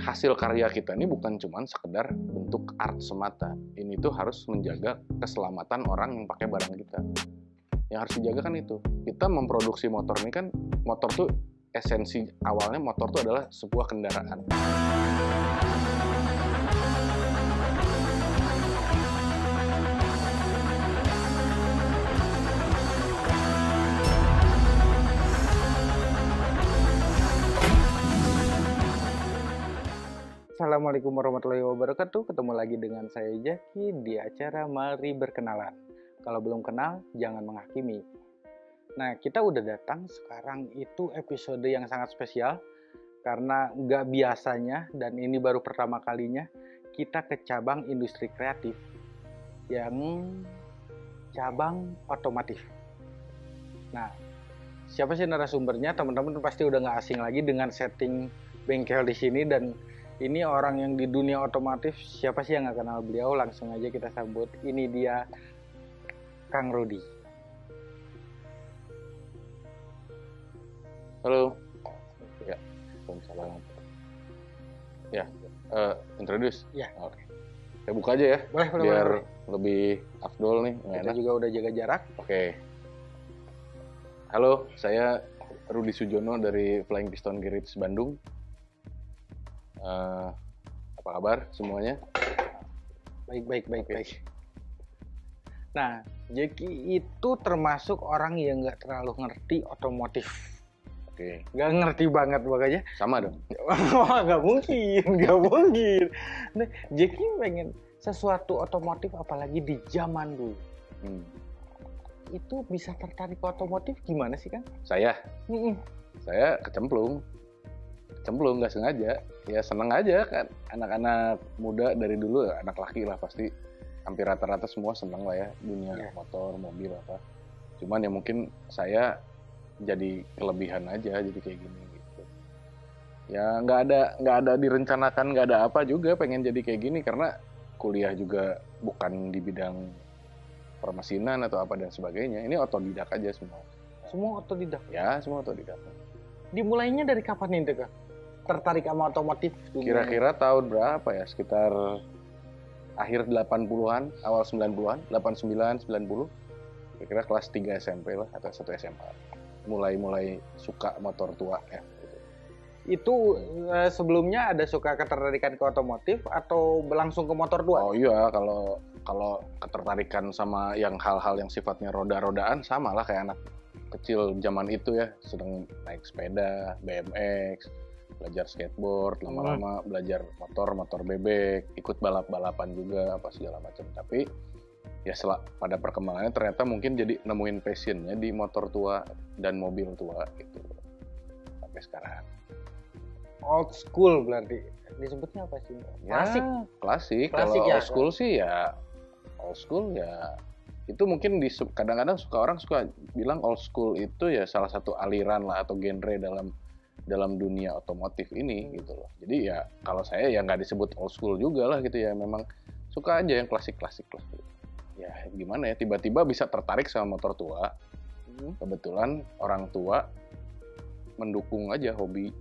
hasil karya kita ini bukan cuma sekedar bentuk art semata. Ini tuh harus menjaga keselamatan orang yang pakai barang kita. Yang harus dijaga kan itu. Kita memproduksi motor ini kan motor tuh esensi awalnya motor tuh adalah sebuah kendaraan. Assalamualaikum warahmatullahi wabarakatuh. Ketemu lagi dengan saya Jaki di acara Mari Berkenalan. Kalau belum kenal, jangan menghakimi. Nah, kita udah datang sekarang itu episode yang sangat spesial karena nggak biasanya dan ini baru pertama kalinya kita ke cabang industri kreatif yang cabang otomotif. Nah, siapa sih narasumbernya? Teman-teman pasti udah nggak asing lagi dengan setting bengkel di sini dan ini orang yang di dunia otomotif siapa sih yang nggak kenal beliau langsung aja kita sambut ini dia Kang Rudi Halo. Ya, Waalaikumsalam. Ya, uh, introduce. Ya. Oke. Saya buka aja ya, boleh boleh biar boleh. lebih afdol nih. kita enak. juga udah jaga jarak Oke. Halo, saya Rudi Sujono dari Flying Piston Garage Bandung. Eh, apa kabar semuanya? baik baik baik Oke. baik nah Jeki itu termasuk orang yang nggak terlalu ngerti otomotif Oke, nggak ngerti banget makanya sama dong. Nggak mungkin, nggak mungkin. Nah, Jeki pengen sesuatu otomotif apalagi di zaman dulu. Hmm. Itu bisa tertarik ke otomotif gimana sih, Kang? Saya, Mm-mm. saya kecemplung. Kecemplung nggak sengaja. Ya seneng aja kan. Anak-anak muda dari dulu, anak laki lah pasti hampir rata-rata semua seneng lah ya dunia Iya. motor, mobil apa. Cuman ya mungkin saya jadi kelebihan aja jadi kayak gini gitu. Ya nggak ada nggak ada direncanakan nggak ada apa juga pengen jadi kayak gini karena kuliah juga bukan di bidang permesinan atau apa dan sebagainya. Ini otodidak aja semua. Semua otodidak. Ya semua otodidak. Dimulainya dari kapan itu, Kang? Tertarik sama otomotif? Kira-kira tahun berapa ya? Sekitar akhir 80-an, awal 90-an, 89, 90. Kira-kira kelas 3 SMP lah atau 1 SMA. Mulai-mulai suka motor tua ya. Itu eh, sebelumnya ada suka ketertarikan ke otomotif atau langsung ke motor tua? Oh iya, kalau kalau ketertarikan sama yang hal-hal yang sifatnya roda-rodaan sama lah kayak anak kecil zaman itu ya, sedang naik sepeda, BMX, belajar skateboard, lama-lama belajar motor, motor bebek, ikut balap-balapan juga apa segala macam. Tapi ya sel- pada perkembangannya ternyata mungkin jadi nemuin passionnya di motor tua dan mobil tua gitu sampai sekarang. Old school berarti. Disebutnya apa sih? Ya, Klasik. klasik. Klasik Kalau ya, old school sih ya old school ya itu mungkin di kadang-kadang suka orang suka bilang old school itu ya salah satu aliran lah atau genre dalam dalam dunia otomotif ini Hmm. gitu loh. Jadi ya kalau saya ya nggak disebut old school juga lah gitu ya memang suka aja yang klasik-klasik lah. Ya gimana ya tiba-tiba bisa tertarik sama motor tua. Hmm. Kebetulan orang tua mendukung aja hobi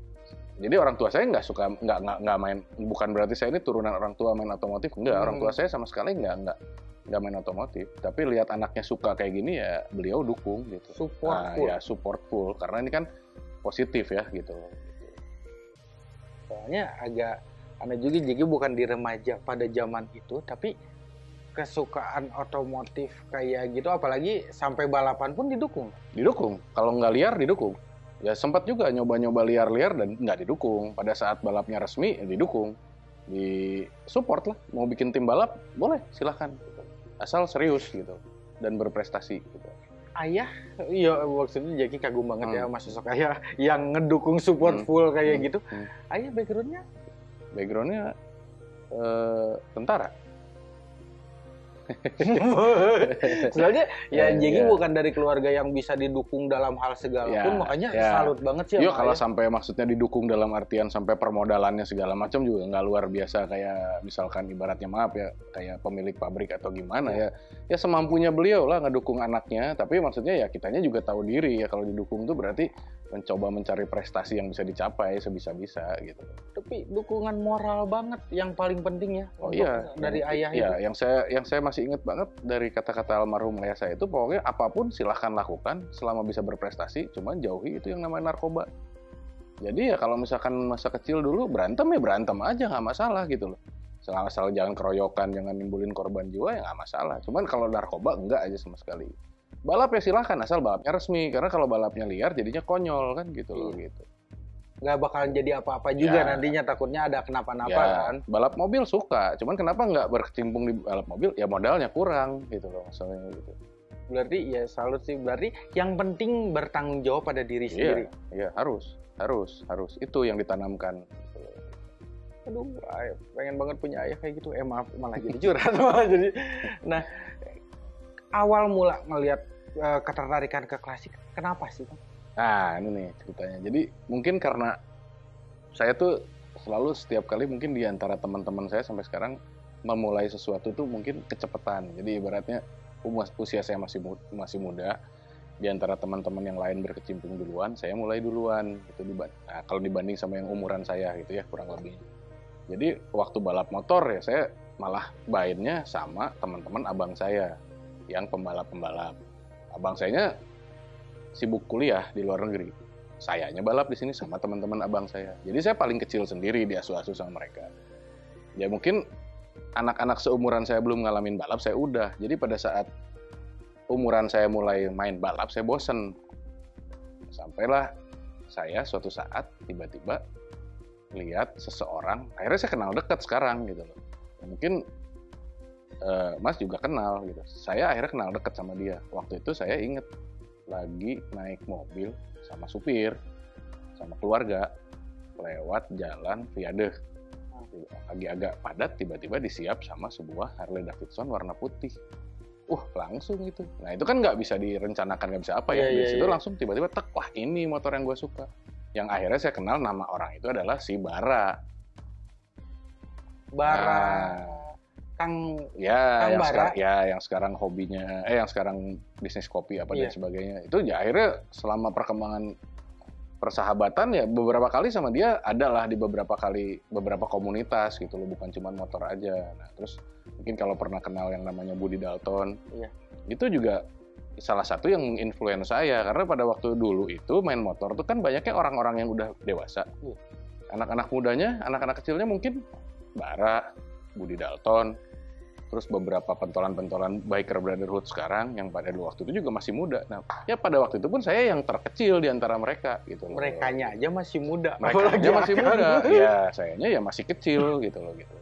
jadi orang tua saya nggak suka nggak nggak nggak main bukan berarti saya ini turunan orang tua main otomotif enggak Hmm. orang tua saya sama sekali nggak nggak nggak main otomotif tapi lihat anaknya suka kayak gini ya beliau dukung gitu Support nah, full. ya support full karena ini kan positif ya gitu. Soalnya agak aneh juga jadi bukan di remaja pada zaman itu, tapi kesukaan otomotif kayak gitu, apalagi sampai balapan pun didukung. didukung. Kalau nggak liar didukung. Ya sempat juga nyoba-nyoba liar-liar dan nggak didukung. Pada saat balapnya resmi ya didukung. Di support lah. Mau bikin tim balap boleh silahkan. Asal serius gitu. Dan berprestasi gitu Ayah, iya maksudnya Jaki kagum banget ya Hmm. mas sosok ayah yang ngedukung support Hmm. full kayak Hmm. gitu. Hmm. Ayah backgroundnya backgroundnya eh, tentara Soalnya ya Ya, Jeki ya. bukan dari keluarga yang bisa didukung dalam hal segala Ya, pun, makanya ya. salut banget sih sama kalau sampai maksudnya didukung dalam artian sampai permodalannya segala macam juga nggak luar biasa kayak misalkan ibaratnya maaf ya kayak pemilik pabrik atau gimana ya ya semampunya beliau lah ngedukung anaknya tapi maksudnya ya kitanya juga tahu diri ya kalau didukung tuh berarti mencoba mencari prestasi yang bisa dicapai sebisa-bisa gitu. Tapi dukungan moral banget yang paling penting ya. Oh iya, dari yang, ayah iya, itu. yang saya yang saya masih ingat banget dari kata-kata almarhum ayah saya itu pokoknya apa pun silahkan lakukan selama bisa berprestasi, cuman jauhi itu yang namanya narkoba. Jadi ya kalau misalkan masa kecil dulu berantem ya berantem aja nggak masalah gitu loh. Selama asal jangan keroyokan, jangan nimbulin korban jiwa ya nggak masalah. Cuman kalau narkoba enggak aja sama sekali. Balap ya silahkan asal balapnya resmi karena kalau balapnya liar jadinya konyol kan gitu loh Iya. gitu. Nggak bakalan jadi apa-apa juga Ya. nantinya takutnya ada kenapa-napa Ya, kan. balap mobil suka, cuman kenapa nggak berkecimpung di balap mobil? Ya modalnya kurang gitu loh masalahnya gitu. Berarti ya salut sih. Berarti yang penting bertanggung jawab pada diri sendiri. Iya, harus, harus, harus itu yang ditanamkan. Aduh, pengen banget punya ayah kayak gitu. Eh maaf, malah jadi curhat malah jadi. Nah, awal mula ngelihat eh, ketertarikan ke klasik, kenapa sih? Nah ini nih ceritanya. Jadi mungkin karena saya tuh selalu setiap kali mungkin di antara teman-teman saya sampai sekarang memulai sesuatu tuh mungkin kecepatan. Jadi ibaratnya usia saya masih mu- masih muda, di antara teman-teman yang lain berkecimpung duluan, saya mulai duluan gitu Nah, kalau dibanding sama yang umuran saya gitu ya kurang lebih. Jadi waktu balap motor ya saya malah bainnya sama teman-teman abang saya yang pembalap-pembalap. Abang saya sibuk kuliah di luar negeri. Sayanya balap di sini sama teman-teman abang saya. Jadi saya paling kecil sendiri diasuh-asuh sama mereka. Ya mungkin anak-anak seumuran saya belum ngalamin balap, saya udah. Jadi pada saat umuran saya mulai main balap, saya bosen. Sampailah saya suatu saat tiba-tiba lihat seseorang, akhirnya saya kenal dekat sekarang gitu loh. Mungkin eh, Mas juga kenal gitu. Saya akhirnya kenal dekat sama dia. Waktu itu saya inget lagi naik mobil sama supir, sama keluarga lewat jalan Viade. Lagi agak padat, tiba-tiba disiap sama sebuah Harley Davidson warna putih. Uh, langsung itu. Nah, itu kan nggak bisa direncanakan, nggak bisa apa ya. Di iya, situ iya. langsung tiba-tiba tek, wah ini motor yang gue suka. Yang akhirnya saya kenal nama orang itu adalah si Bara. Bara, Nah. Kang Ya, Kang yang sekarang, ya yang sekarang hobinya, eh yang sekarang bisnis kopi apa Iya. dan sebagainya. Itu ya akhirnya selama perkembangan persahabatan ya beberapa kali sama dia adalah di beberapa kali beberapa komunitas gitu loh, bukan cuma motor aja. Nah, terus mungkin kalau pernah kenal yang namanya Budi Dalton, Iya. itu juga salah satu yang influence saya karena pada waktu dulu itu main motor tuh kan banyaknya orang-orang yang udah dewasa. Iya. Anak-anak mudanya, anak-anak kecilnya mungkin Bara, Budi Dalton, terus beberapa pentolan-pentolan biker brotherhood sekarang yang pada waktu itu juga masih muda. Nah, ya pada waktu itu pun saya yang terkecil di antara mereka gitu loh. merekanya aja masih muda. mereka aja masih akan. muda. Ya, sayanya ya masih kecil gitu loh gitu.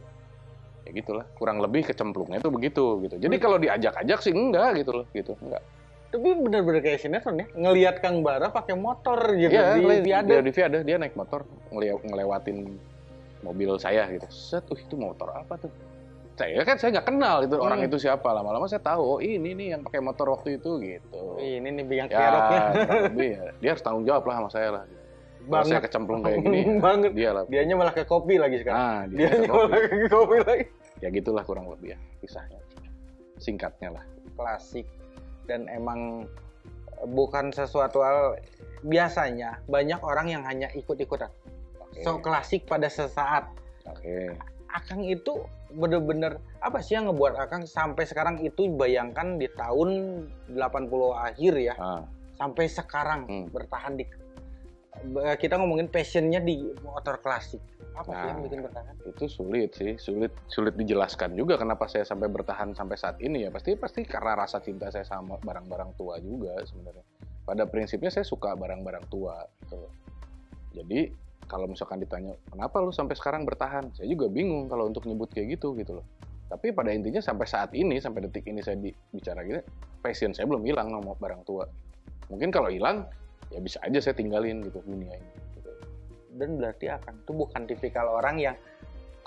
Ya gitulah, kurang lebih kecemplungnya itu begitu gitu. Jadi kalau diajak-ajak sih enggak gitu loh, gitu. Enggak. Tapi bener-bener kayak sinetron ya, ngelihat Kang Bara pakai motor gitu Iya, di Viade. dia di Viade dia naik motor ngele- ngelewatin mobil saya gitu. Set, uh, itu motor apa tuh? Saya kan saya nggak kenal itu orang Hmm. itu siapa. Lama-lama saya tahu, oh ini nih yang pakai motor waktu itu gitu. Ini nih yang Ya, keroknya. ya. Dia harus tanggung jawab lah sama saya lah. Kalau saya Banget. kecemplung kayak gini, ya, Banget. dia lah. Dianya malah ke kopi lagi sekarang. Nah, dia Dianya ke kopi. malah ke kopi lagi. Ya gitulah kurang lebih ya kisahnya. Singkatnya lah. Klasik dan emang eh, bukan sesuatu hal biasanya banyak orang yang hanya ikut-ikutan. Oke. So klasik pada sesaat. Oke. Akang itu bener-bener apa sih yang ngebuat Akang sampai sekarang itu bayangkan di tahun 80 akhir ya Ah, sampai sekarang Hmm. bertahan di eh, kita ngomongin passionnya di motor klasik apa sih Nah. yang bikin bertahan itu sulit sih, sulit sulit dijelaskan juga kenapa saya sampai bertahan sampai saat ini ya. Pasti pasti karena rasa cinta saya sama barang-barang tua juga sebenarnya. Pada prinsipnya saya suka barang-barang tua gitu. Jadi kalau misalkan ditanya kenapa lu sampai sekarang bertahan, saya juga bingung kalau untuk nyebut kayak gitu gitu loh. Tapi pada intinya sampai saat ini, sampai detik ini saya di- bicara gitu, passion saya belum hilang sama barang tua. Mungkin kalau hilang, ya bisa aja saya tinggalin gitu dunia ini. Gitu. dan berarti Akang itu bukan tipikal orang yang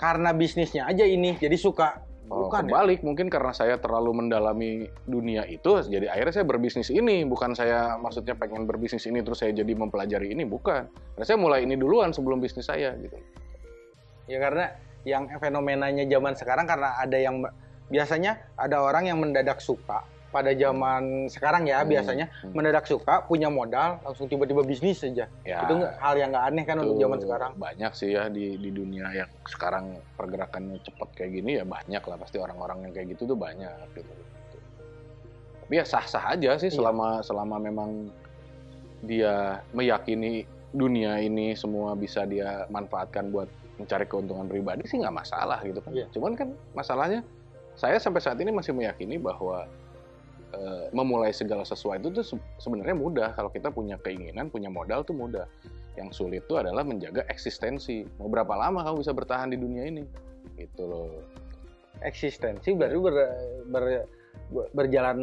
karena bisnisnya aja ini jadi suka Oh, bukan ya? kebalik mungkin karena saya terlalu mendalami dunia itu jadi akhirnya saya berbisnis ini. Bukan saya maksudnya pengen berbisnis ini terus saya jadi mempelajari ini bukan. Karena saya mulai ini duluan sebelum bisnis saya gitu. Ya karena yang fenomenanya zaman sekarang karena ada yang biasanya ada orang yang mendadak suka pada zaman sekarang ya Hmm, biasanya hmm. mendadak suka punya modal langsung tiba-tiba bisnis saja Ya, itu hal yang nggak aneh kan untuk zaman sekarang banyak sih ya di di dunia yang sekarang pergerakannya cepat kayak gini ya banyak lah pasti orang-orang yang kayak gitu tuh banyak gitu. Tapi ya sah-sah aja sih Iya. selama selama memang dia meyakini dunia ini semua bisa dia manfaatkan buat mencari keuntungan pribadi sih nggak masalah gitu kan. Iya. Cuman kan masalahnya saya sampai saat ini masih meyakini bahwa eh, memulai segala sesuatu itu se- sebenarnya mudah kalau kita punya keinginan, punya modal tuh mudah. Yang sulit itu adalah menjaga eksistensi. Mau berapa lama kamu bisa bertahan di dunia ini? Gitu loh. eksistensi berarti ber, ber- berjalan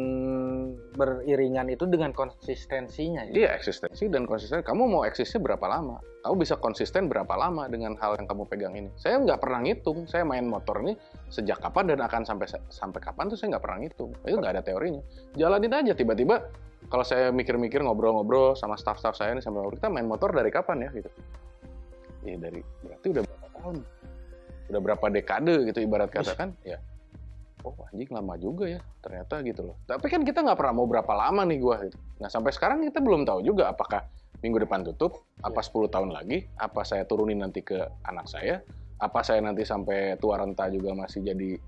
beriringan itu dengan konsistensinya ya Iya, eksistensi dan konsisten. Kamu mau eksisnya berapa lama? Kamu bisa konsisten berapa lama dengan hal yang kamu pegang ini? Saya nggak pernah ngitung. Saya main motor ini sejak kapan dan akan sampai sampai kapan tuh saya nggak pernah ngitung. Itu nggak ada teorinya. Jalanin aja tiba-tiba. Kalau saya mikir-mikir ngobrol-ngobrol sama staff-staff saya nih sambil ngobrol, kita main motor dari kapan ya gitu? Ya dari berarti udah berapa tahun? Udah berapa dekade gitu ibarat kata kan? Ya. Oh anjing lama juga ya ternyata gitu loh. Tapi kan kita nggak pernah mau berapa lama nih gua gitu. Nah sampai sekarang kita belum tahu juga apakah minggu depan tutup, apa 10 tahun lagi, apa saya turunin nanti ke anak saya, apa saya nanti sampai tua renta juga masih jadi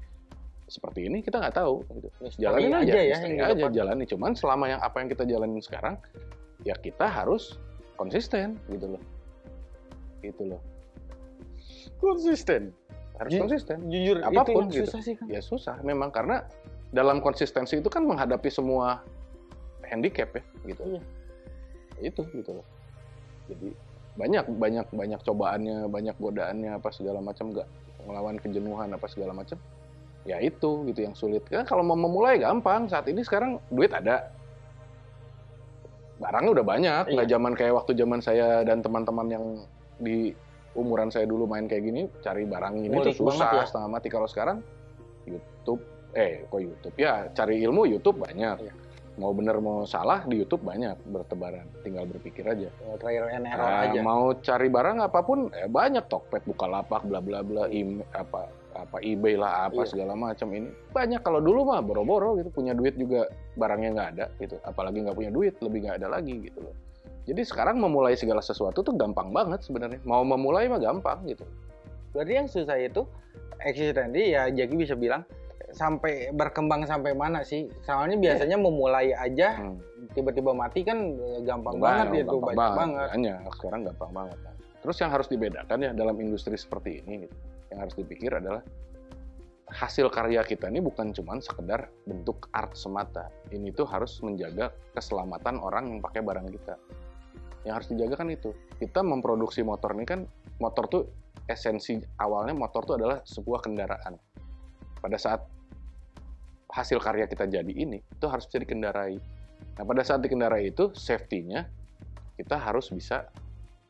seperti ini kita nggak tahu. Gitu. Jalanin aja, aja ya, yang aja depan. jalani. Cuman selama yang apa yang kita jalanin sekarang, ya kita harus konsisten gitu loh. Gitu loh. Konsisten. Harus Ju- konsisten. jujur Apa pun itu yang gitu. susah sih kan Ya susah memang karena dalam konsistensi itu kan menghadapi semua handicap ya gitu. Iya. Itu gitu loh. Jadi banyak banyak banyak cobaannya, banyak godaannya apa segala macam nggak melawan kejenuhan apa segala macam. Ya itu gitu yang sulit. Karena kalau mau memulai gampang. Saat ini sekarang duit ada. Barangnya udah banyak, Iya. nggak zaman kayak waktu zaman saya dan teman-teman yang di umuran saya dulu main kayak gini, cari barang ini tuh susah, ya. setengah mati. Kalau sekarang YouTube, eh kok YouTube ya, cari ilmu YouTube banyak. Iya. Mau bener mau salah di YouTube banyak bertebaran, tinggal berpikir aja. Trial and error Nah, aja mau cari barang apa pun, eh, banyak Tokped, Bukalapak, bla bla bla, im- apa apa eBay lah, apa Iya. segala macam ini banyak. Kalau dulu mah boro-boro gitu, punya duit juga barangnya nggak ada gitu. Apalagi nggak punya duit, lebih nggak ada lagi gitu loh. Jadi sekarang memulai segala sesuatu tuh gampang banget sebenarnya. Mau memulai mah gampang gitu. berarti yang susah itu eksistensi ya Jaki bisa bilang sampai berkembang sampai mana sih soalnya biasanya memulai aja Hmm. tiba-tiba mati kan eh, gampang banget itu gampang banyak banget Banyak, sekarang gampang banget. Nah, Terus yang harus dibedakan ya dalam industri seperti ini, gitu. yang harus dipikir adalah hasil karya kita ini bukan cuma sekedar bentuk art semata. Ini tuh harus menjaga keselamatan orang yang pakai barang kita. Yang harus dijaga kan itu. Kita memproduksi motor ini kan, motor tuh esensi awalnya motor tuh adalah sebuah kendaraan. Pada saat hasil karya kita jadi ini, itu harus bisa dikendarai. Nah, pada saat dikendarai itu, safety-nya kita harus bisa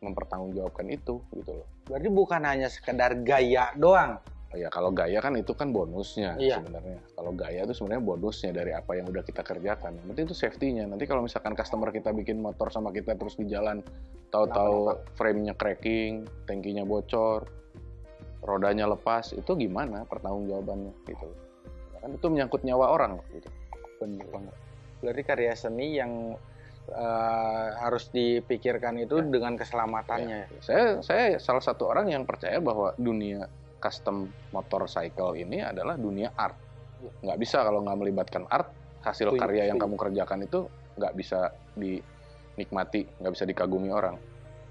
mempertanggungjawabkan itu, gitu loh. berarti bukan hanya sekedar gaya doang Ya kalau gaya kan itu kan bonusnya Iya. sebenarnya. Kalau gaya itu sebenarnya bonusnya dari apa yang udah kita kerjakan. Yang penting itu safety-nya. Nanti kalau misalkan customer kita bikin motor sama kita terus di jalan, tahu-tahu frame-nya cracking, tangkinya bocor, rodanya lepas, itu gimana pertanggungjawabannya gitu. Ya kan itu menyangkut nyawa orang gitu. bener banget berarti karya seni yang eh, harus dipikirkan itu Ya. dengan keselamatannya Saya saya salah satu orang yang percaya bahwa dunia custom motorcycle ini adalah dunia art. Nggak bisa kalau nggak melibatkan art, hasil Setuju, karya yang kamu kerjakan itu nggak bisa dinikmati, nggak bisa dikagumi orang.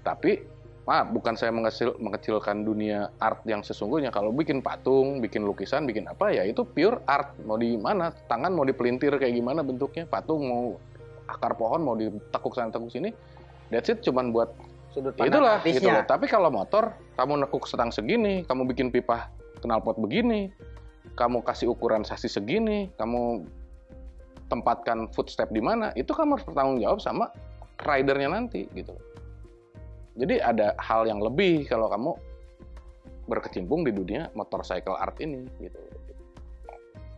Tapi, maaf, bukan saya mengecil, mengecilkan dunia art yang sesungguhnya. Kalau bikin patung, bikin lukisan, bikin apa ya itu pure art. Mau di mana, tangan mau dipelintir kayak gimana bentuknya, patung mau akar pohon mau ditekuk sana tekuk sini, that's it cuman buat sudut Ya pandang itulah artisnya gitu loh. Tapi kalau motor, kamu nekuk setang segini, kamu bikin pipa knalpot begini, kamu kasih ukuran sasis segini, kamu tempatkan footstep di mana, itu kamu harus bertanggung jawab sama ridernya nanti gitu. loh. Jadi ada hal yang lebih kalau kamu berkecimpung di dunia motorcycle art ini gitu.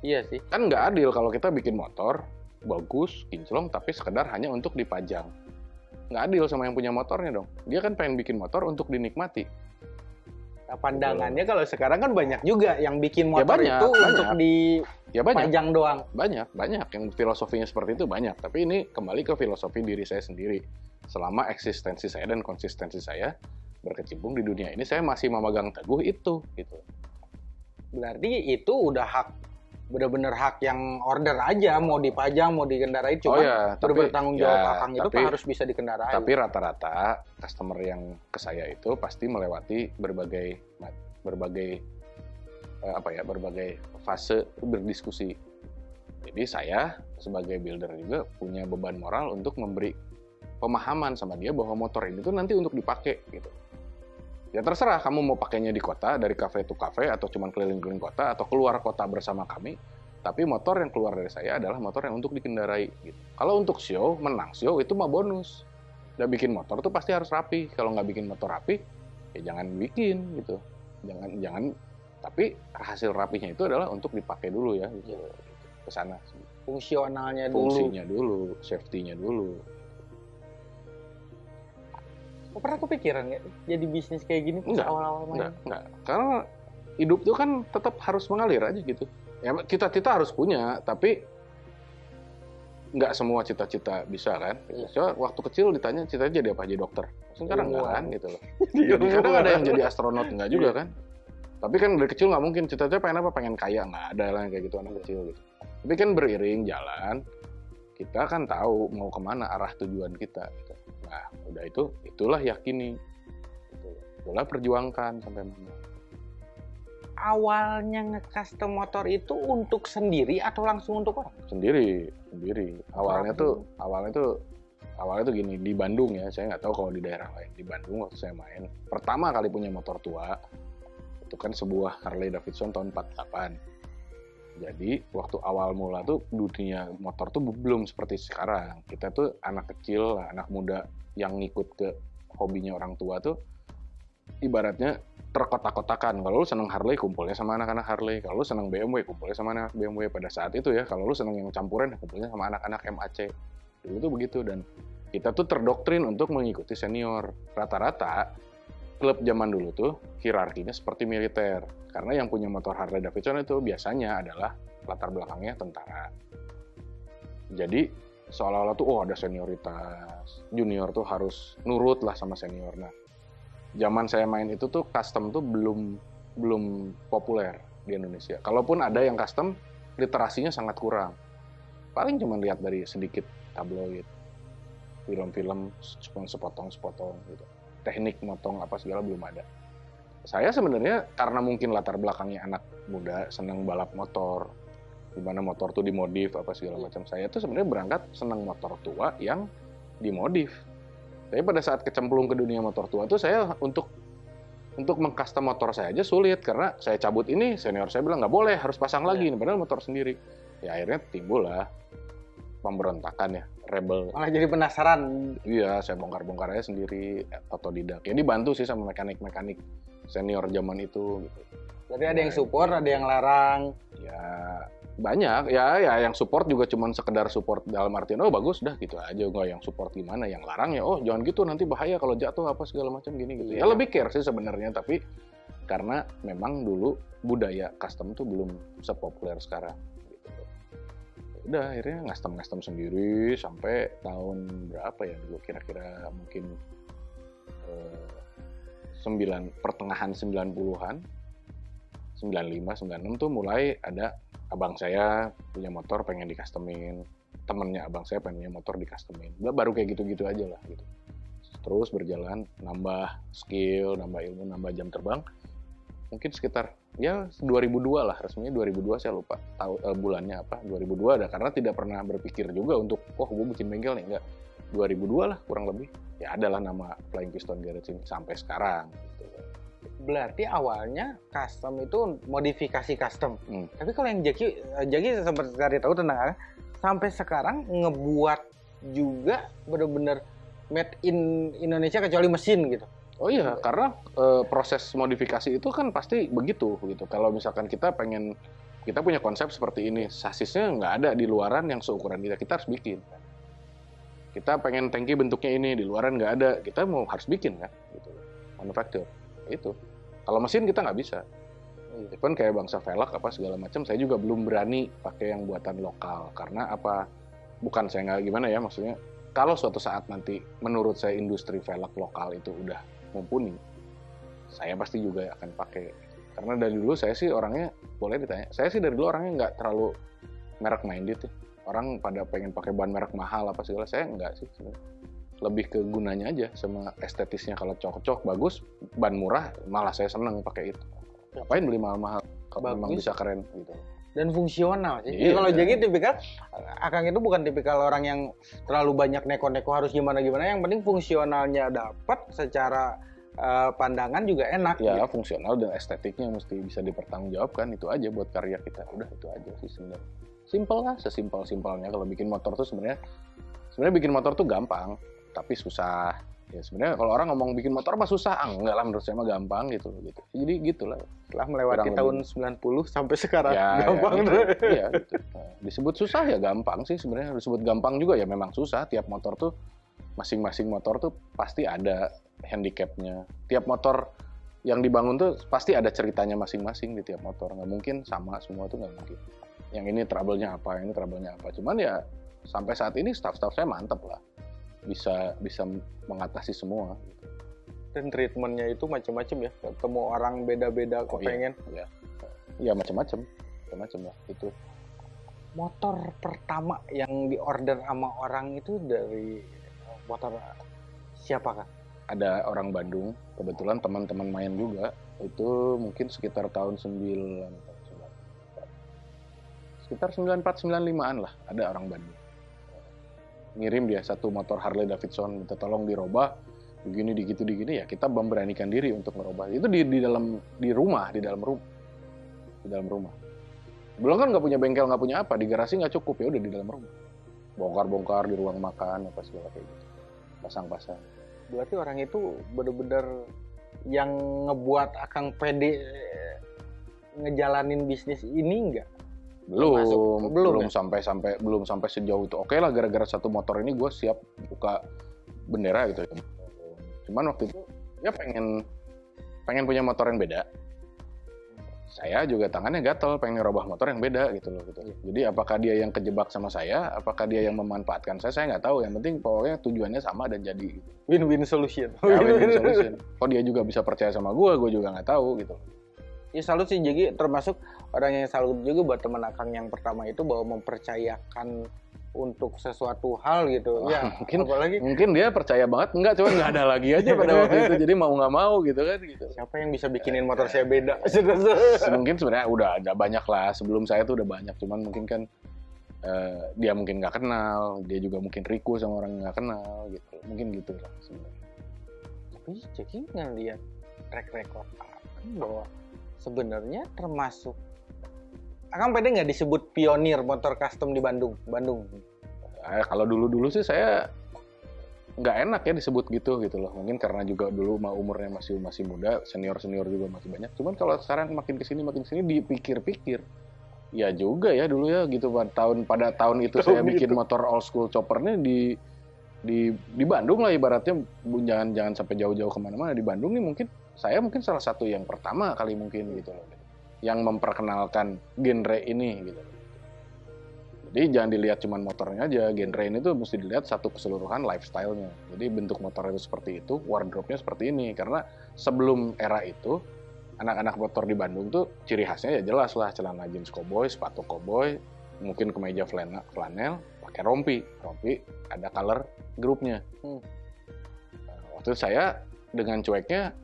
iya sih Kan nggak adil kalau kita bikin motor bagus, kinclong, tapi sekedar hanya untuk dipajang. Nggak adil sama yang punya motornya dong. Dia kan pengen bikin motor untuk dinikmati. Nah, pandangannya kalau sekarang kan banyak juga yang bikin Ya, motor banyak, itu banyak. untuk Ya banyak, dipajang doang. banyak, banyak yang filosofinya seperti itu banyak. Tapi ini kembali ke filosofi diri saya sendiri. Selama eksistensi saya dan konsistensi saya berkecimpung di dunia ini, saya masih memegang teguh itu, gitu. Berarti itu udah hak bener-bener hak yang order aja mau dipajang mau dikendarai cuma oh ya, tapi bertanggung jawab ya, akang itu tapi, harus bisa dikendarai. tapi rata-rata customer yang ke saya itu pasti melewati berbagai berbagai eh, apa ya berbagai fase berdiskusi. Jadi saya sebagai builder juga punya beban moral untuk memberi pemahaman sama dia bahwa motor ini tuh nanti untuk dipakai gitu. Ya terserah kamu mau pakainya di kota dari cafe to cafe atau cuman keliling-keliling kota atau keluar kota bersama kami. Tapi motor yang keluar dari saya adalah motor yang untuk dikendarai. Gitu. Kalau untuk show, menang show itu mah bonus. Udah bikin motor tuh pasti harus rapi. Kalau nggak bikin motor rapi, ya jangan bikin gitu. Jangan jangan. Tapi hasil rapinya itu adalah untuk dipakai dulu ya. Gitu. Ke sana. Fungsionalnya dulu. Fungsinya dulu, safety-nya dulu. Kok pernah kepikiran nggak jadi bisnis kayak gini Enggak, awal-awal main? Enggak, enggak. Karena hidup tuh kan tetap harus mengalir aja gitu. Ya cita-cita harus punya, tapi nggak semua cita-cita bisa kan. Iya. So, waktu kecil ditanya cita jadi apa? Jadi dokter. Sekarang enggak kan gitu loh. Jadi kadang ada yang jadi astronot enggak juga Iya. kan. Tapi kan dari kecil nggak mungkin cita-cita pengen apa? Pengen kaya nggak ada lah kayak gitu anak kecil gitu. Tapi kan beriring jalan, kita kan tahu mau ke mana arah tujuan kita. Gitu. Nah, udah itu, itulah yakini. Gitu. Itulah perjuangkan sampai mana. Awalnya nge-custom motor itu untuk sendiri atau langsung untuk orang? sendiri sendiri awalnya tuh awalnya tuh awalnya tuh gini di Bandung ya saya nggak tahu kalau di daerah lain di Bandung waktu saya main pertama kali punya motor tua itu kan sebuah Harley Davidson tahun 48 jadi waktu awal mula tuh dunia motor tuh belum seperti sekarang kita tuh anak kecil anak muda yang ngikut ke hobinya orang tua tuh ibaratnya terkotak-kotakan. Kalau lu seneng Harley, kumpulnya sama anak-anak Harley. Kalau lu seneng BMW, kumpulnya sama anak BMW pada saat itu ya. Kalau lu seneng yang campuran, kumpulnya sama anak-anak MAC. Dulu tuh begitu dan kita tuh terdoktrin untuk mengikuti senior. Rata-rata klub zaman dulu tuh hierarkinya seperti militer. Karena yang punya motor Harley Davidson itu biasanya adalah latar belakangnya tentara. Jadi seolah-olah tuh oh ada senioritas. Junior tuh harus nurut lah sama senior. Nah, zaman saya main itu tuh custom tuh belum belum populer di Indonesia. Kalaupun ada yang custom, literasinya sangat kurang. Paling cuma lihat dari sedikit tabloid, film-film cuma sepotong-sepotong gitu. Teknik motong apa segala belum ada. Saya sebenarnya karena mungkin latar belakangnya anak muda senang balap motor, di mana motor tuh dimodif apa segala macam. Saya tuh sebenarnya berangkat senang motor tua yang dimodif. Tapi pada saat kecemplung ke dunia motor tua tuh saya untuk untuk mengcustom motor saya aja sulit karena saya cabut ini senior saya bilang nggak boleh harus pasang lagi Iya. nih padahal motor sendiri. Ya akhirnya timbul lah pemberontakan ya rebel. Malah jadi penasaran. Iya saya bongkar-bongkar aja sendiri otodidak. Ya dibantu sih sama mekanik-mekanik senior zaman itu gitu. Jadi ada yang Iya, support, ada yang larang. Ya banyak ya ya yang support juga cuman sekedar support dalam artian oh bagus dah gitu aja nggak yang support gimana yang larang ya oh jangan gitu nanti bahaya kalau jatuh apa segala macam gini gitu ya Iya. lebih care sih sebenarnya tapi karena memang dulu budaya custom tuh belum sepopuler sekarang gitu. Ya udah akhirnya custom custom sendiri sampai tahun berapa ya dulu kira-kira mungkin eh, sembilan pertengahan 90-an 95 96 tuh mulai ada abang saya punya motor pengen di customin temennya abang saya pengen punya motor di customin Udah baru kayak gitu-gitu aja lah gitu. Terus berjalan nambah skill nambah ilmu nambah jam terbang. Mungkin sekitar ya 2002 lah resminya. 2002 saya lupa tahu eh, bulannya apa. 2002 ada karena tidak pernah berpikir juga untuk wah gue bikin bengkel nih. Enggak. 2002 lah kurang lebih. Ya adalah nama Flying Piston Garage ini sampai sekarang gitu. Berarti awalnya custom itu modifikasi custom. Hmm. Tapi kalau yang Jaki, eh, Jaki sempat cari tahu tentang apa, sampai sekarang ngebuat juga bener-bener made in Indonesia kecuali mesin gitu. Oh iya, karena eh, proses modifikasi itu kan pasti begitu gitu. Kalau misalkan kita pengen kita punya konsep seperti ini, sasisnya nggak ada di luaran yang seukuran kita, kita harus bikin. Kita pengen tangki bentuknya ini di luaran nggak ada, kita mau harus bikin kan, gitu. Manufacture itu. Kalau mesin kita nggak bisa. Iya. Even kayak bangsa velg apa segala macam, saya juga belum berani pakai yang buatan lokal karena apa? Bukan saya nggak gimana ya maksudnya. Kalau suatu saat nanti menurut saya industri velg lokal itu udah mumpuni, saya pasti juga akan pakai. Karena dari dulu saya sih orangnya boleh ditanya, saya sih dari dulu orangnya nggak terlalu merek minded ya. Orang pada pengen pakai bahan merek mahal apa segala, saya nggak sih sebenarnya. Lebih ke gunanya aja sama estetisnya kalau cocok bagus, ban murah malah saya seneng pakai itu. Ngapain beli mahal-mahal kalau memang bisa keren gitu. dan fungsional sih. Iya. Kalau jadi tipikal Akang itu bukan tipikal orang yang terlalu banyak neko-neko harus gimana-gimana. Yang penting fungsionalnya dapat secara eh, pandangan juga enak. Ya gitu. fungsional dan estetiknya mesti bisa dipertanggungjawabkan itu aja buat karya kita. Udah itu aja sih sebenarnya. Simpel lah, sesimpel-simpelnya kalau bikin motor tuh sebenarnya sebenarnya bikin motor tuh gampang, tapi susah. Ya sebenarnya kalau orang ngomong bikin motor mah susah, ah, enggak lah menurut saya mah gampang gitu gitu. Jadi gitulah. Setelah melewati Kurang tahun 90 sampai sekarang Ya, gampang. ya, gitu. Iya, gitu. Nah, disebut susah ya gampang sih sebenarnya. Disebut gampang juga ya memang susah. Tiap motor tuh masing-masing motor tuh pasti ada handicapnya. Tiap motor yang dibangun tuh pasti ada ceritanya masing-masing di tiap motor. Nggak mungkin sama semua tuh nggak mungkin. Yang ini trouble-nya apa, yang ini trouble-nya apa. Cuman ya sampai saat ini staff-staff saya mantep lah. Bisa bisa mengatasi semua. Dan treatmentnya itu macam-macam ya. Ketemu orang beda-beda Oh, iya. kepengen. Ya, ya macam-macam. Macam-macam lah itu. Motor pertama yang diorder sama orang itu dari motor siapa kak? ada orang Bandung, kebetulan teman-teman main juga, itu mungkin sekitar tahun 9 sekitar 94 95-an lah ada orang Bandung. Ngirim dia satu motor Harley Davidson minta tolong dirubah begini digitu digini ya kita memberanikan diri untuk merubah. Itu di di dalam di rumah, di dalam rumah. Di dalam rumah. Belum kan nggak punya bengkel, nggak punya apa, di garasi nggak cukup ya udah di dalam rumah. Bongkar-bongkar di ruang makan apa segala kayak gitu. Pasang-pasang. Berarti orang itu bener-bener yang ngebuat Akang pede eh, ngejalanin bisnis ini enggak? Belum. Masuk. belum, Belum ya? sampai sampai belum sampai sejauh itu. Oke lah gara-gara satu motor ini gue siap buka bendera gitu cuman waktu itu ya pengen pengen punya motor yang beda. Saya juga tangannya gatel pengen ngerubah motor yang beda gitu loh gitu. Jadi apakah dia yang kejebak sama saya? Apakah dia yang memanfaatkan saya? Saya nggak tahu. Yang penting pokoknya tujuannya sama dan jadi gitu. Win-win solution. ya, win-win solution. kok dia juga bisa percaya sama gue gue juga nggak tahu gitu. Ya salut sih jadi termasuk orang yang salut juga buat teman Akang yang pertama itu bahwa mempercayakan untuk sesuatu hal gitu. Wah, ya, mungkin- apalagi mungkin dia percaya banget. Enggak cuma nggak ada lagi aja pada waktu itu. Jadi mau nggak mau gitu kan gitu. Siapa yang bisa bikinin motor saya beda? mungkin sebenarnya udah ada banyak lah. Sebelum saya tuh udah banyak. Cuman mungkin kan eh, dia mungkin nggak kenal. Dia juga mungkin riku sama orang nggak kenal gitu. Mungkin gitu lah sebenarnya. Tapi jadi ngeliat track record bahwa sebenarnya termasuk Akang pede nggak disebut pionir motor custom di Bandung? Bandung. Eh, kalau dulu dulu sih saya nggak enak ya disebut gitu gitu loh mungkin karena juga dulu mah umurnya masih masih muda senior senior juga masih banyak cuman kalau sekarang makin ke sini makin ke sini dipikir-pikir ya juga ya dulu ya gitu pada tahun pada tahun itu saya Tahun bikin itu. motor old school choppernya di di di Bandung lah ibaratnya jangan jangan sampai jauh-jauh ke mana-mana di Bandung nih mungkin saya mungkin salah satu yang pertama kali mungkin gitu loh yang memperkenalkan genre ini gitu jadi jangan dilihat cuman motornya aja, genre ini tuh mesti dilihat satu keseluruhan lifestyle-nya. Jadi bentuk motor itu seperti itu, wardrobe-nya seperti ini. Karena sebelum era itu, anak-anak motor di Bandung tuh ciri khasnya ya jelas lah, celana jeans cowboy, sepatu cowboy, mungkin kemeja flanel, flanel pakai rompi. Rompi ada color grupnya. Hmm. Nah, waktu itu saya dengan cueknya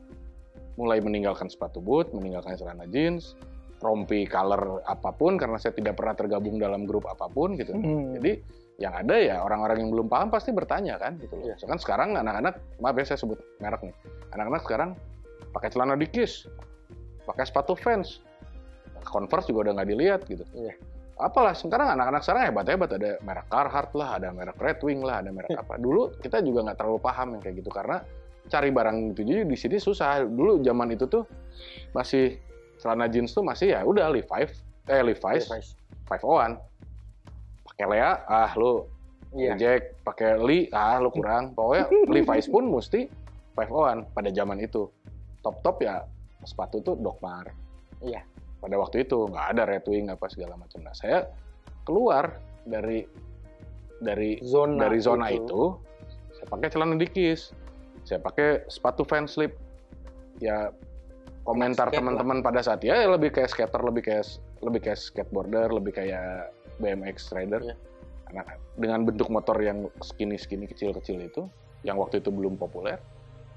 mulai meninggalkan sepatu boot, meninggalkan celana jeans, rompi color apa pun karena saya tidak pernah tergabung dalam grup apa pun gitu. Hmm. Jadi yang ada ya orang-orang yang belum paham pasti bertanya kan gitu loh. Iya. Kan sekarang anak-anak, maaf ya saya sebut merek nih. Anak-anak sekarang pakai celana dikis, pakai sepatu Vans, Converse juga udah nggak dilihat gitu. Iya. Apalah sekarang anak-anak sekarang hebat-hebat ada merek Carhartt lah, ada merek Red Wing lah, ada merek apa. Dulu kita juga nggak terlalu paham yang kayak gitu karena cari barang itu jadi di sini susah. Dulu zaman itu tuh masih celana jeans tuh masih ya udah Levi's, eh Levi's, Levi's. 501 pakai Lea ah lu Iya. Jack pakai Lee ah lu kurang pokoknya Levi's pun mesti 501 pada zaman itu top top ya sepatu tuh Dokmar. Iya. Pada waktu itu nggak ada Red Wing apa segala macam. Nah saya keluar dari dari Zona dari zona itu. saya pakai celana dikis, saya pakai sepatu fan slip. Ya komentar teman-teman pada saat ya lebih kayak skater, lebih kayak lebih kayak skateboarder, lebih kayak BMX rider. Iya. Nah, dengan bentuk motor yang skinny-skinny kecil-kecil itu, yang waktu itu belum populer,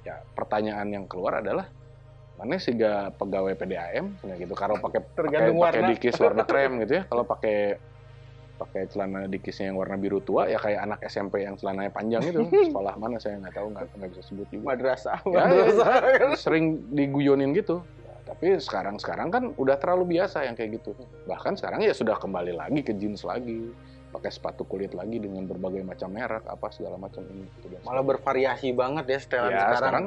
ya pertanyaan yang keluar adalah mana sih gak pegawai PDAM gitu kalau pakai pakai Tergantung pakai warna. dikis warna krem gitu ya kalau pakai pakai celana dikisnya yang warna biru tua ya kayak anak SMP yang celananya panjang itu. Sekolah mana saya nggak tahu nggak nggak bisa sebut juga. Madrasah, Ya, madrasah. sering diguyonin gitu. Ya, tapi sekarang sekarang kan udah terlalu biasa yang kayak gitu. Bahkan sekarang ya sudah kembali lagi ke jeans lagi. Pakai sepatu kulit lagi dengan berbagai macam merek apa segala macam ini. Gitu Malah bervariasi banget ya setelan Ya, sekarang, sekarang-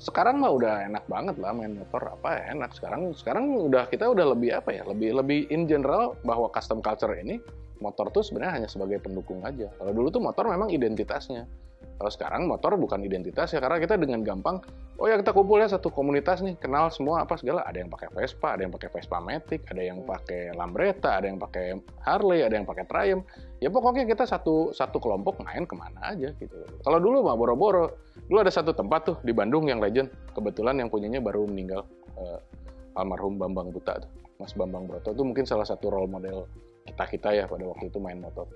sekarang mah udah enak banget lah main motor apa ya, enak. Sekarang sekarang udah kita udah lebih apa ya lebih lebih in general bahwa custom culture ini motor tuh sebenarnya hanya sebagai pendukung aja. Kalau dulu tuh motor memang identitasnya. Kalau sekarang motor bukan identitas ya karena kita dengan gampang oh ya kita kumpul ya satu komunitas nih kenal semua apa segala. Ada yang pakai Vespa ada yang pakai Vespa Matic ada yang pakai Lambretta ada yang pakai Harley ada yang pakai Triumph. Ya pokoknya kita satu satu kelompok main ke mana aja gitu. Kalau dulu mah boro-boro. Dulu ada satu tempat tuh di Bandung yang legend kebetulan yang punyanya baru meninggal eh, almarhum Bambang Buta tuh Mas Bambang Broto. Itu mungkin salah satu role model kita kita ya pada waktu itu main motor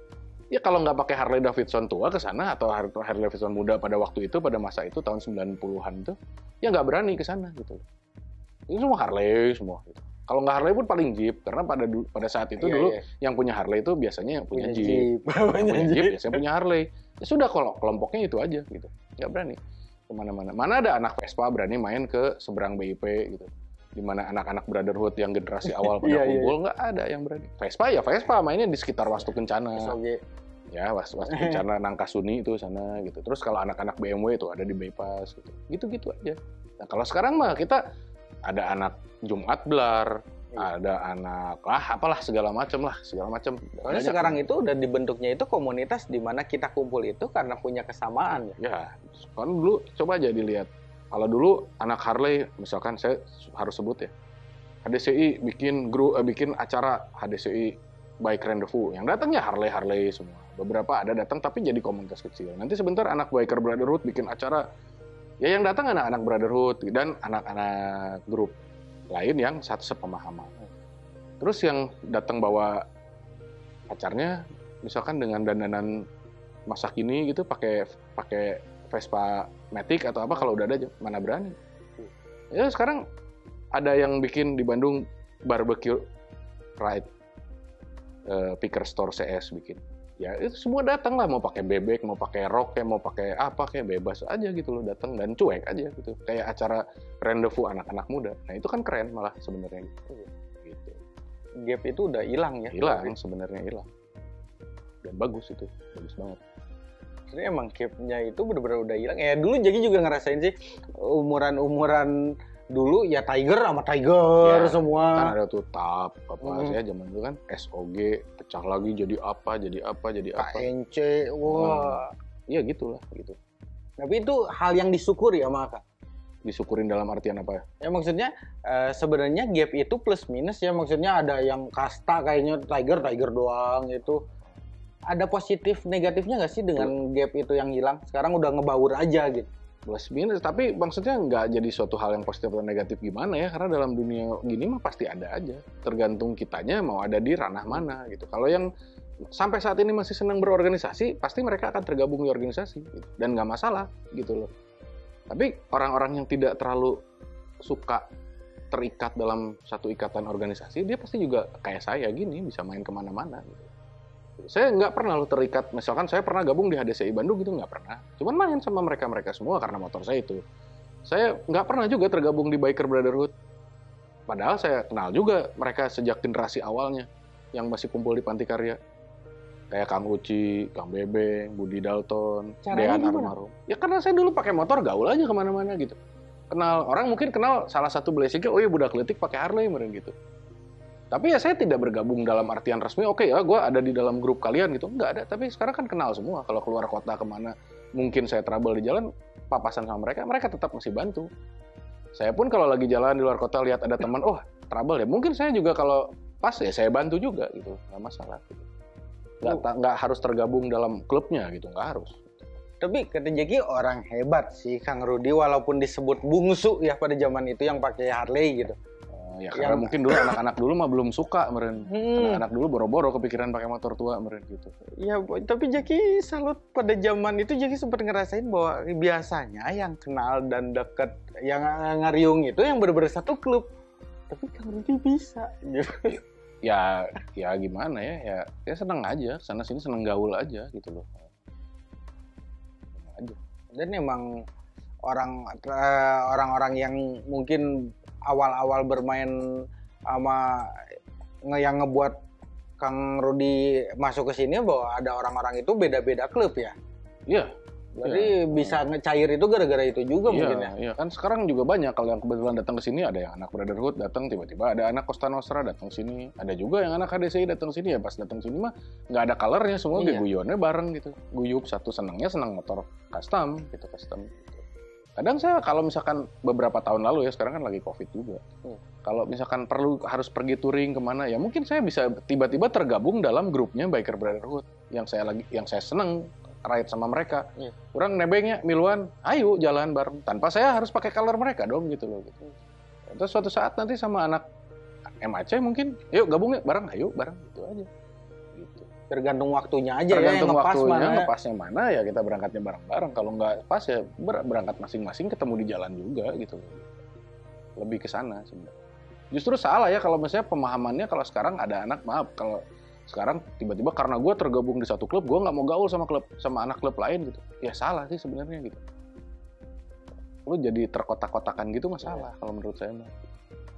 ya kalau nggak pakai Harley Davidson tua ke sana atau Har- Harley Davidson muda pada waktu itu pada masa itu tahun 90-an itu ya nggak berani ke sana gitu itu semua Harley semua gitu. kalau nggak Harley pun paling Jeep karena pada pada saat itu Iya, dulu iya. yang punya Harley itu biasanya yang punya, Punya Jeep Jeep. Yang Punya punya Jeep Jeep. biasanya punya Harley ya sudah kalau kelompoknya itu aja gitu nggak berani ke mana-mana mana ada anak Vespa berani main ke seberang BIP gitu di mana anak-anak Brotherhood yang generasi awal pada Iya, iya, kumpul nggak ada yang berani. Vespa ya Vespa mainnya di sekitar Wastu Kencana. SOG. ya was was bencana Nangkasuni itu sana gitu. Terus kalau anak-anak BMW itu ada di bypass gitu. Gitu gitu aja. Nah kalau sekarang mah kita ada anak Jumat Blar Iya. ada anak lah apalah segala macam lah segala macam Soalnya sekarang itu udah dibentuknya itu komunitas di mana kita kumpul itu karena punya kesamaan. Ya. ya kan dulu coba aja dilihat kalau dulu anak Harley misalkan saya harus sebut ya HDCI bikin gru eh, bikin acara HDCI Bike Rendezvous. Yang datangnya Harley Harley semua. Beberapa ada datang tapi jadi komunitas kecil. Nanti sebentar anak Biker Brotherhood bikin acara. Ya yang datang anak-anak Brotherhood dan anak-anak grup lain yang satu sepemahaman. Terus yang datang bawa pacarnya misalkan dengan dandanan masa kini gitu pakai pakai Vespa Matic atau apa kalau udah ada aja mana berani? Ya sekarang ada yang bikin di Bandung barbecue ride eh, picker store CS bikin. Ya itu semua datang lah mau pakai bebek mau pakai rok kayak mau pakai apa kayak bebas aja gitu loh datang dan cuek aja gitu. Kayak acara rendezvous anak-anak muda. Nah itu kan keren malah sebenarnya. Gitu gitu. Gap itu udah hilang ya. hilang sebenarnya hilang. Dan bagus itu bagus banget Ini emang gapnya itu bener-bener udah hilang. Ya dulu Jaki juga ngerasain sih umuran-umuran dulu ya Tiger sama Tiger Ya, semua. kan ada tuh tap apa Hmm. ya zaman dulu kan SOG pecah lagi jadi apa jadi apa jadi apa KNC, wah. iya gitulah gitu Tapi itu hal yang disyukuri ya maka. disyukurin dalam artian apa ya Ya maksudnya eh, sebenarnya gap itu plus minus ya maksudnya ada yang kasta kayaknya Tiger Tiger doang itu. Ada positif negatifnya nggak sih dengan gap itu yang hilang? Sekarang udah ngebaur aja gitu. plus minus tapi maksudnya nggak jadi suatu hal yang positif atau negatif gimana ya karena dalam dunia gini mah pasti ada aja tergantung kitanya mau ada di ranah mana gitu kalau yang sampai saat ini masih senang berorganisasi pasti mereka akan tergabung di organisasi gitu. dan nggak masalah gitu loh tapi orang-orang yang tidak terlalu suka terikat dalam satu ikatan organisasi dia pasti juga kayak saya gini bisa main ke mana-mana gitu. Saya nggak pernah lo terikat misalkan saya pernah gabung di HDCI Bandung gitu nggak pernah cuman main sama mereka mereka semua karena motor saya itu saya nggak pernah juga tergabung di Biker Brotherhood padahal saya kenal juga mereka sejak generasi awalnya yang masih kumpul di Panti Karya kayak Kang Uci, Kang Bebeng, Budi Dalton, Caranya Dean? Armarum. Ya karena saya dulu pakai motor gaul aja ke mana-mana gitu. Kenal orang mungkin kenal salah satu basic oh iya budak letik pakai Harley meren gitu. Tapi ya saya tidak bergabung dalam artian resmi, oke ya gue ada di dalam grup kalian gitu. Enggak ada, tapi sekarang kan kenal semua. Kalau keluar kota ke mana, mungkin saya trouble di jalan, papasan sama mereka, mereka tetap masih bantu. saya pun kalau lagi jalan di luar kota lihat ada teman oh trouble ya mungkin saya juga kalau pas ya saya bantu juga gitu nggak masalah gitu. nggak Oh. nggak harus tergabung dalam klubnya gitu nggak harus Tapi kata Jeki orang hebat sih Kang Rudi walaupun disebut bungsu ya pada zaman itu yang pakai Harley gitu. Ya karena Yang- mungkin dulu anak-anak dulu mah belum suka meren Hmm. anak-anak dulu boro-boro kepikiran pakai motor tua meren gitu Ya, tapi Jaki salut pada zaman itu Jaki sempat ngerasain bahwa biasanya yang kenal dan deket, yang ngariung itu yang bener-bener satu klub. Tapi Kang Rudi bisa. Gitu. ya ya gimana ya ya ya seneng aja sana sini seneng gaul aja gitu loh Seneng aja Dan emang orang eh, orang-orang yang mungkin awal-awal bermain sama nge yang ngebuat Kang Rudi masuk ke sini bahwa ada orang-orang itu beda-beda klub ya. iya Jadi bisa ngecair itu gara-gara itu juga Iya, mungkin ya. iya kan sekarang juga banyak kalau yang kebetulan datang ke sini ada yang anak Brotherhood datang tiba-tiba ada anak Costa Nostra datang sini ada juga yang anak HDCI datang sini ya pas datang sini mah nggak ada colornya semua Iya. guyonnya bareng gitu guyup satu senangnya senang motor custom gitu custom gitu. Kadang saya kalau misalkan beberapa tahun lalu ya sekarang kan lagi covid juga Hmm. kalau misalkan perlu harus pergi touring ke mana ya mungkin saya bisa tiba-tiba tergabung dalam grupnya Biker Brotherhood yang saya lagi yang saya seneng ride sama mereka Iya. kurang nebengnya miluan ayo jalan bareng tanpa saya harus pakai color mereka dong gitu loh gitu. terus suatu saat nanti sama anak MAC mungkin yuk gabung yuk bareng ayo bareng gitu aja Tergantung waktunya aja ya yang tergantung ngepas waktunya mana. ngepasnya mana ya kita berangkatnya bareng-bareng. Kalau nggak pas ya ber- berangkat masing-masing ketemu di jalan juga gitu. Lebih ke sana sebenarnya. Justru salah ya kalau misalnya pemahamannya kalau sekarang ada anak maaf kalau sekarang tiba-tiba karena gue tergabung di satu klub gue nggak mau gaul sama klub sama anak klub lain gitu. Ya salah sih sebenarnya gitu. Lu jadi terkotak-kotakan gitu nggak salah kalau menurut saya mah.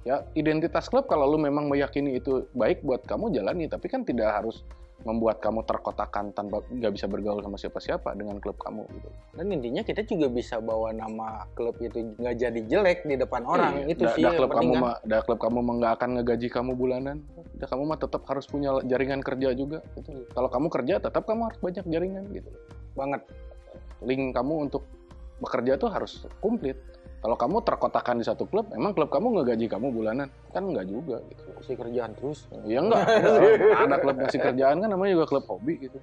Ya identitas klub kalau lu memang meyakini itu baik buat kamu jalani. Tapi kan tidak harus membuat kamu terkotakan tanpa nggak bisa bergaul sama siapa-siapa dengan klub kamu gitu Dan intinya kita juga bisa bawa nama klub itu nggak jadi jelek di depan orang. Iya, itu da- sih da klub kamu kan. mah da klub kamu mah nggak akan ngegaji kamu bulanan da kamu mah tetap harus punya jaringan kerja juga gitu kalau kamu kerja tetap kamu harus banyak jaringan gitu banget. link kamu untuk bekerja tuh harus komplit kalau kamu terkotakan di satu klub emang klub kamu ngegaji kamu bulanan? Kan nggak juga gitu. Si kerjaan terus. ya enggak ada, ada klub ngasih kerjaan kan namanya juga klub hobi gitu